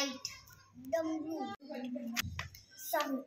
light, the blue, some